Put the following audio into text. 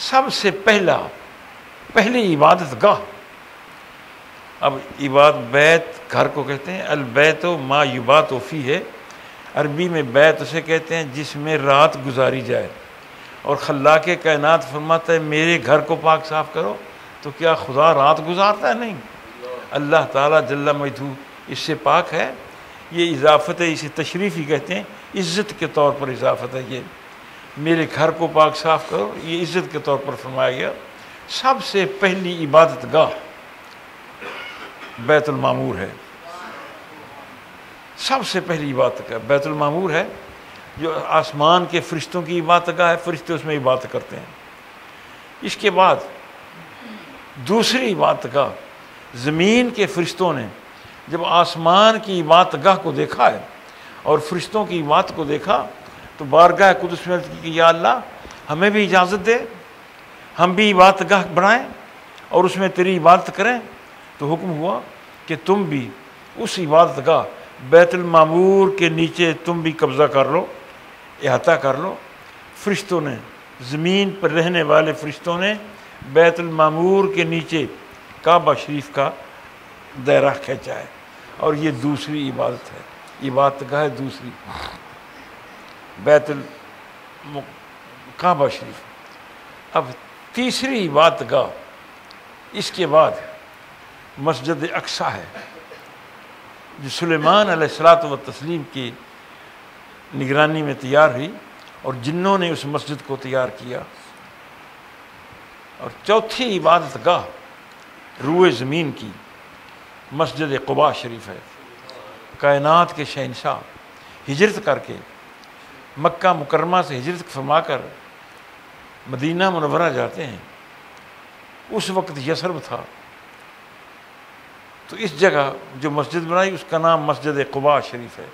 سب سے پہلا، پہلی عبادت گاہ اب عباد، بیت گھر کو کہتے ہیں البیت و ما یبات وفی ہے عربی میں بیت اسے کہتے ہیں جس میں رات گزاری جائے۔ اور خلا کے کائنات فرماتا ہے، میرے گھر کو پاک صاف کرو، تو کیا خدا رات گزارتا ہے؟ نہیں۔ اللہ تعالیٰ جل مجدو اس سے پاک ہے۔ یہ اضافت ہے، اسے تشریفی کہتے ہیں، عزت کے طور پر اضافت ہے یہ۔ میرے گھر کو پاک صاف کرو، یہ عزت کے طور پر فرمایا گیا۔ سب سے پہلی عبادت گاہ بیت المامور ہے۔ سب سے پہلی عبادت گاہ بیت المامور ہے۔ جو آسمان کے فرشتوں کی عبادت گاہ ہے، فرشتے اس میں عبادت کرتے ہیں۔ اس کے بعد دوسری عبادت گاہ زمین کے فرشتوں نے جب آسمان کی عبادت گاہ کو دیکھا ہے اور فرشتوں کی عبادت کو دیکھا تو بارگاہ قدس میں کہ یا اللہ، ہمیں بھی اجازت دے، ہم بھی عبادت گاہ بنائیں اور اس میں تیری عبادت کریں۔ تو حکم ہوا کہ تم بھی اس عبادت گاہ بیت المامور کے نیچے تم بھی قبضہ کر لو، احاطہ کر لو۔ فرشتوں نے، زمین پر رہنے والے فرشتوں نے بیت المامور کے نیچے کعبہ شریف کا دائرہ کھینچا ہے اور یہ دوسری عبادت ہے۔ عبادت گاہ دوسری۔ بیت کعبہ شریف۔ اب تیسری عبادت گاہ اس کے بعد مسجد اقسا ہے، جو سلیمان علیہ السلاۃ و تسلیم کی نگرانی میں تیار ہوئی اور جنوں نے اس مسجد کو تیار کیا۔ اور چوتھی عبادت گاہ روئے زمین کی مسجد قبا شریف ہے۔ کائنات کے شہنشاہ ہجرت کر کے مکہ مکرمہ سے ہجرت فرما کر مدینہ منورہ جاتے ہیں۔ اس وقت یسرب تھا۔ تو اس جگہ جو مسجد بنائی، اس کا نام مسجد قبا شریف ہے۔